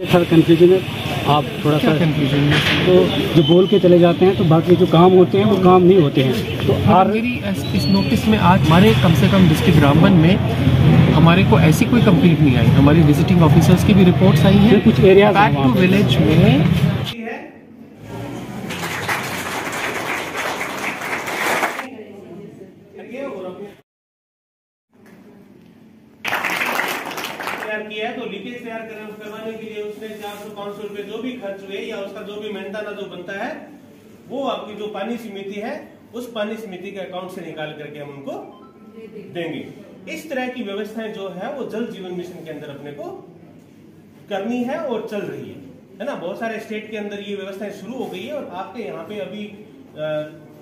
Sir confusion है। आप थोड़ा सा कन्फ्यूज़न है? तो जो बोल के चले जाते हैं तो बाकी जो काम होते हैं वो काम नहीं होते हैं। तो आर मेरी इस- इस नोटिस में आज हमारे कम से कम डिस्ट्रिक्ट रामबन में हमारे को ऐसी कोई कंप्लीट नहीं आई। हमारी विजिटिंग ऑफिसर्स की भी रिपोर्ट्स आई है। कुछ एरिया बैक टू विलेज में तैयार किया है तो लीकेज तैयार कर- करवाने के लिए उसने चार सौ पाँच सौ रुपए जो भी खर्च हुए या उसका जो भी मेहनताना जो बनता है वो आपकी जो पानी समिति है उस पानी समिति के अकाउंट से निकाल करके हम उनको देंगे। इस तरह की व्यवस्थाएँ जो है वो जल जीवन मिशन के अंदर अपने को करनी है और चल रही है। है ना? बहुत सारे स्टेट के अंदर ये व्यवस्थाएँ शुरू हो गई है और आपके यहाँ पे अभी अ,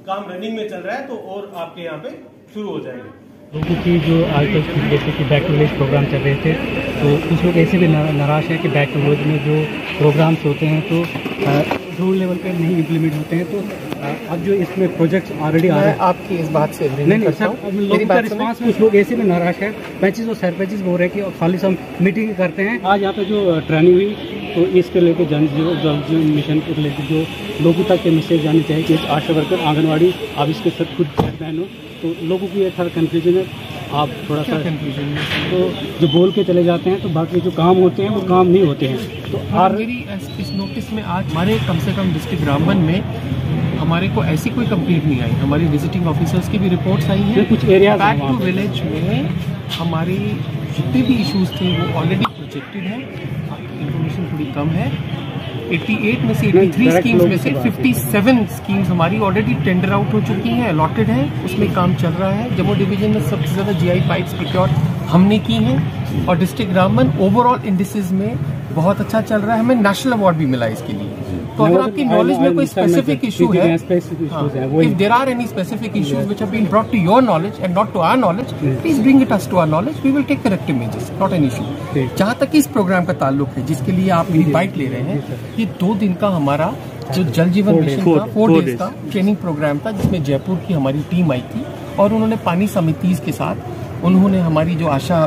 काम रनिंग में चल रहा है तो और आपके यहाँ पे शुरू हो जाएगा। लोगों की जो आज तक जैसे कि बैक टू विलेज प्रोग्राम चल रहे थे तो कुछ लोग ऐसे भी नाराज़ हैं कि बैक टू विलेज में जो प्रोग्राम्स होते हैं तो रूल लेवल पर नहीं इम्प्लीमेंट होते हैं तो अब जो इसमें प्रोजेक्ट्स ऑलरेडी आ रहे हैं। आपकी इस बात से नहीं नहीं सर मेरी लोगों का बात सुनिए। रिस्पांस कुछ लोग ऐसे भी नाराज़ है पैंतीस और सरपंचिस बोल रहे हैं कि खाली हम मीटिंग करते हैं। आज यहाँ पे जो ट्रेनिंग हुई तो इसके लेके जन जीवन जल जीवन मिशन के रिलेटेड जो लोगों तक के मैसेज जाने चाहिए कि आशा वर्कर आंगनबाड़ी आप इसके साथ खुद चेयरमैन हो। तो लोगों की ये थोड़ा कन्फ्यूज़न है। आप थोड़ा सा कंफ्यूजन में तो जो बोल के चले जाते हैं तो बाकी जो काम होते हैं वो काम नहीं होते हैं। तो और आर मेरी इस, इस नोटिस में आज हमारे कम से कम डिस्ट्रिक्ट रामबन में हमारे को ऐसी कोई कंप्लेंट नहीं आई। हमारी विजिटिंग ऑफिसर्स की भी रिपोर्ट्स आई हैं। कुछ एरिया बैक टू विलेज में हमारी जितने भी इश्यूज़ थे वो ऑलरेडी प्रोजेक्टेड है। इन्फॉर्मेशन थोड़ी कम है। 88 में से नहीं, 83 स्कीम्स में से से बात है। 57 स्कीम्स हमारी ऑलरेडी टेंडर आउट हो चुकी हैं अलॉटेड है उसमें काम चल रहा है। जम्मू डिवीज़न में सबसे ज़्यादा जीआई पाइप्स प्रोक्योर हमने की है और डिस्ट्रिक्ट रामबन ओवरऑल इंडिसेस में बहुत अच्छा चल रहा है हमें नेशनल अवार्ड भी मिला इसके लिए तो अगर आपकी नॉलेज में कोई स्पेसिफिक इशू है there are any specific issues which have been brought to your knowledge and not to our knowledge, please bring it us to our knowledge. We will take corrective measures. Not an issue. ठीक। जहाँ तक इस programme का ताल्लुक है जिसके लिए आप मेरी बाइट ले रहे हैं ये दो दिन का हमारा जो जल जीवन मिशन. था फोर डेज़ का ट्रेनिंग प्रोग्राम था जिसमें जयपुर की हमारी टीम आई थी और उन्होंने पानी समितिज के साथ उन्होंने हमारी जो आशा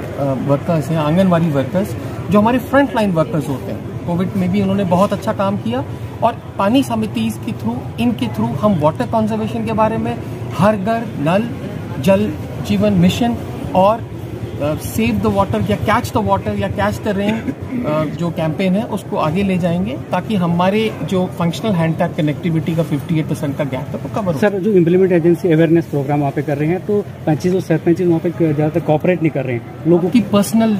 वर्कर्स हैं, आंगनबाड़ी वर्कर्स जो हमारे फ्रंट लाइन वर्कर्स होते हैं कोविड में भी उन्होंने बहुत अच्छा काम किया और पानी समिति के थ्रू, इनके थ्रू हम वाटर कंजर्वेशन के बारे में, हर घर, नल, जल, जीवन मिशन और सेव द वाटर या कैच द वाटर या कैच द रेन जो कैंपेन है उसको आगे ले जाएँगे ताकि हमारे जो फंक्शनल हैंड टैग कनेक्टिविटी का 58 परसेंट का गैप है वो कवर सर जो इम्प्लीमेंट एजेंसी अवेयरनेस प्रोग्राम वहाँ पे कर रहे हैं तो पंचीस और सरपंच वहाँ पे ज़्यादातर कॉपरेट नहीं कर रहे हैं। लोगों की पर्सनल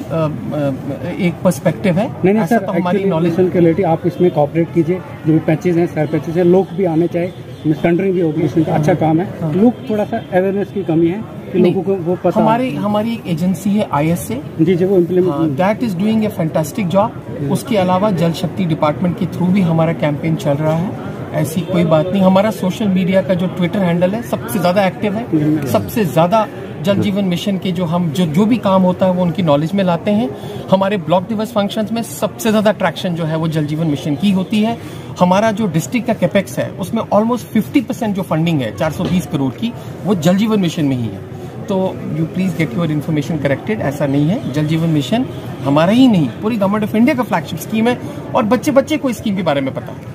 एक पर्सपेक्टिव है नहीं नहीं सर तो हमारी नॉलेज के रिलेटेड आप इसमें कॉपरेट कीजिए जो भी पंचीज हैं सरपंचेज हैं लोग भी आने चाहिए। भी होगी इसमें तो अच्छा काम है। लोग थोड़ा सा अवेयरनेस की कमी है। कि लोगों को वो पता हमारी हमारी एक एजेंसी है आईएसए। जी जी वो implement that is doing a fantastic job उसके अलावा जल शक्ति डिपार्टमेंट के थ्रू भी हमारा कैंपेन चल रहा है। ऐसी कोई बात नहीं। हमारा सोशल मीडिया का जो ट्विटर हैंडल है सबसे ज़्यादा एक्टिव है। सबसे ज़्यादा जल जीवन मिशन के जो हम जो जो भी काम होता है वो उनकी नॉलेज में लाते हैं। हमारे ब्लॉक दिवस फ़ंक्शंस में सबसे ज़्यादा अट्रैक्शन जो है वो जल जीवन मिशन की होती है। हमारा जो डिस्ट्रिक्ट का कैपेक्स है उसमें ऑलमोस्ट 50 परसेंट जो फंडिंग है 420 करोड़ की वो जल जीवन मिशन में ही है। तो you please get your information corrected ऐसा नहीं है। जल जीवन मिशन हमारा ही नहीं। पूरी गवर्नमेंट ऑफ़ इंडिया का फ्लैगशिप स्कीम है और बच्चे बच्चे को इस स्कीम के बारे में पता है।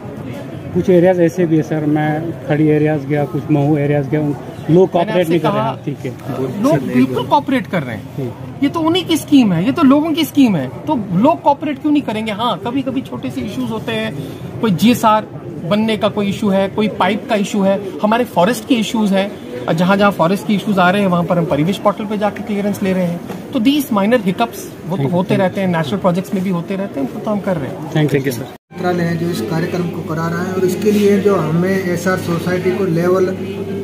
कुछ एरियाज़ ऐसे भी है सर मैं खड़ी एरियाज़ गया कुछ महू एरियाज़ गया लोग कॉपरेट नहीं कर रहे हैं। ठीक है। लोग बिल्कुल कॉपरेट कर रहे हैं। ये तो उन्हीं की स्कीम है ये तो लोगों की स्कीम है। तो लोग कॉपरेट क्यों नहीं करेंगे? हाँ कभी कभी छोटे से इश्यूज़ होते हैं। कोई जीएसआर बनने का कोई इशू है कोई पाइप का इशू है। हमारे फॉरेस्ट के इश्यूज़ है। और जहाँ जहाँ फॉरेस्ट के इश्यूज़ आ रहे हैं वहाँ पर हम परिवेश पोर्टल पे जाकर क्लियरेंस ले रहे हैं। तो दीज माइनर हिकअप्स वो तो होते रहते हैं नेशनल प्रोजेक्ट्स में भी होते रहते हैं उनको तो हम कर रहे हैं। थैंक यू सर मंत्रालय है जो इस कार्यक्रम को करा रहा है और इसके लिए जो हमें एस आर सोसाइटी को लेवल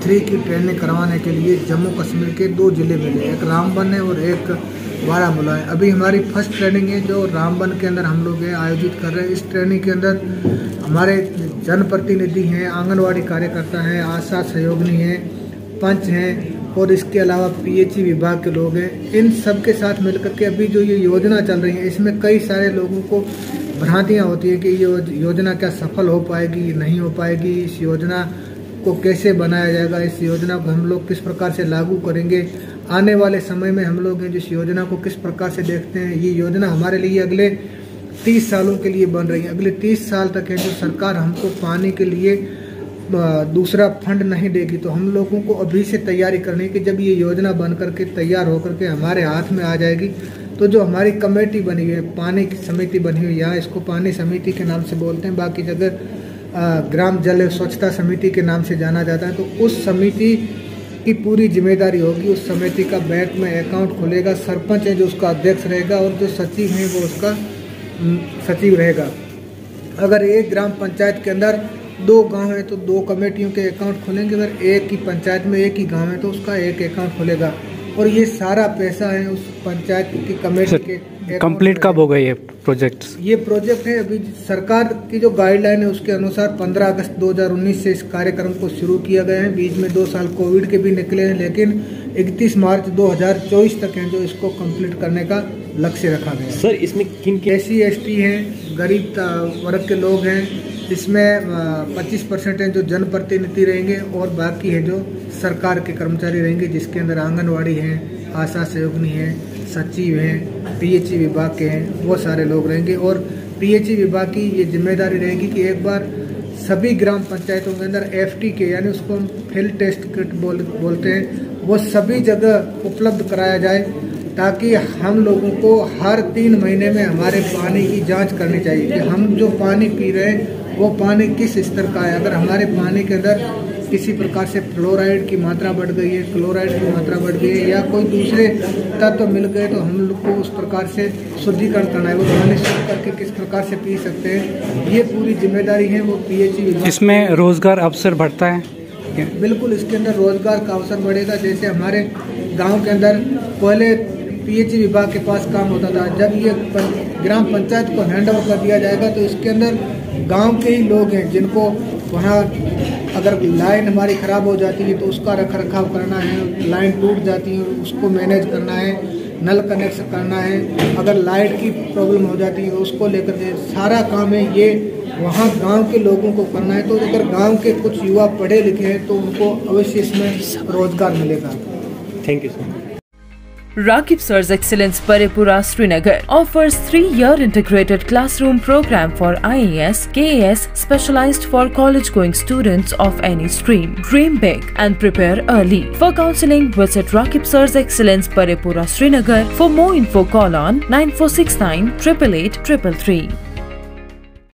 थ्री की ट्रेनिंग करवाने के लिए जम्मू कश्मीर के दो ज़िले मिले एक रामबन है और एक बारामूला है। अभी हमारी फ़र्स्ट ट्रेनिंग है जो रामबन के अंदर हम लोग आयोजित कर रहे हैं। इस ट्रेनिंग के अंदर हमारे जनप्रतिनिधि हैं आंगनवाड़ी कार्यकर्ता हैं आशा सहयोगिनी हैं पंच हैं और इसके अलावा पीएचई विभाग के लोग हैं। इन सब के साथ मिलकर के अभी जो ये योजना चल रही है, इसमें कई सारे लोगों को भ्रांतियाँ होती है कि ये योजना क्या सफल हो पाएगी, नहीं हो पाएगी, इस योजना को कैसे बनाया जाएगा, इस योजना को हम लोग किस प्रकार से लागू करेंगे। आने वाले समय में हम लोग जिस योजना को किस प्रकार से देखते हैं, ये योजना हमारे लिए अगले तीस सालों के लिए बन रही है। अगले तीस साल तक है जो सरकार हमको पानी के लिए दूसरा फंड नहीं देगी तो हम लोगों को अभी से तैयारी करनी है कि जब ये योजना बन करके तैयार होकर के हमारे हाथ में आ जाएगी तो जो हमारी कमेटी बनी हुई है, पानी की समिति बनी हुई यहाँ इसको पानी समिति के नाम से बोलते हैं, बाकी जगह ग्राम जल स्वच्छता समिति के नाम से जाना जाता है तो उस समिति की पूरी ज़िम्मेदारी होगी, उस समिति का बैंक में अकाउंट खुलेगा, सरपंच है जो उसका अध्यक्ष रहेगा, और जो सचिव है वो उसका सचिव रहेगा। अगर एक ग्राम पंचायत के अंदर दो गाँव है तो दो कमेटियों के अकाउंट खुलेंगे। अगर एक ही पंचायत में एक ही गाँव है तो उसका एक अकाउंट खुलेगा। और ये सारा पैसा है उस पंचायत की कमेटी के कंप्लीट कब हो गई है प्रोजेक्ट? ये प्रोजेक्ट है अभी सरकार की जो गाइडलाइन है उसके अनुसार 15 अगस्त 2019 से इस कार्यक्रम को शुरू किया गया है। बीच में दो साल कोविड के भी निकले हैं लेकिन 31 मार्च 2024 तक है जो इसको कंप्लीट करने का लक्ष्य रखा गया सर इसमें किन एस सी एस टी हैं गरीब वर्ग के लोग हैं इसमें 25 परसेंट हैं जो जनप्रतिनिधि रहेंगे और बाकी है जो सरकार के कर्मचारी रहेंगे, जिसके अंदर आंगनवाड़ी हैं, आशा सहयोगनी हैं, सचिव हैं, पीएचई विभाग के हैं, वो सारे लोग रहेंगे। और पीएचई विभाग की ये ज़िम्मेदारी रहेगी कि एक बार सभी ग्राम पंचायतों के अंदर एफटी के, यानी उसको हम फ़ील्ड टेस्ट किट बोल, बोलते हैं, वो सभी जगह उपलब्ध कराया जाए, ताकि हम लोगों को हर तीन महीने में हमारे पानी की जाँच करनी चाहिए कि हम जो पानी पी रहे हैं वो पानी किस स्तर का है? अगर हमारे पानी के अंदर किसी प्रकार से फ्लोराइड की मात्रा बढ़ गई है क्लोराइड की मात्रा बढ़ गई है या कोई दूसरे तत्व तो मिल गए तो हम लोग को उस प्रकार से शुद्धिकरण करना है। वो पानी शुद्ध करके किस प्रकार से पी सकते हैं ये पूरी ज़िम्मेदारी है वो पी एच इसमें रोज़गार अवसर बढ़ता है? बिल्कुल इसके अंदर रोज़गार का अवसर बढ़ेगा। जैसे हमारे गाँव के अंदर पहले पीएचई विभाग के पास काम होता था। जब ये ग्राम पंचायत को हैंड ओवर कर दिया जाएगा तो इसके अंदर गाँव के ही लोग हैं जिनको वहाँ अगर लाइन हमारी ख़राब हो जाती है तो उसका रख रखाव करना है, लाइन टूट जाती है, उसको मैनेज करना है नल कनेक्शन करना है। अगर लाइट की प्रॉब्लम हो जाती है, उसको लेकर के सारा काम है, ये वहाँ गाँव के लोगों को करना है। तो अगर गाँव के कुछ युवा पढ़े लिखे हैं तो उनको अवश्य इसमें रोज़गार मिलेगा। Thank you sir Rakib Sir's Excellence Paripura Srinagar offers 3-year integrated classroom program for IAS, KAS specialized for college-going students of any stream. Dream big and prepare early. For counseling, visit Rakib Sir's Excellence Paripura Srinagar. For more info, call on 9469 888 333.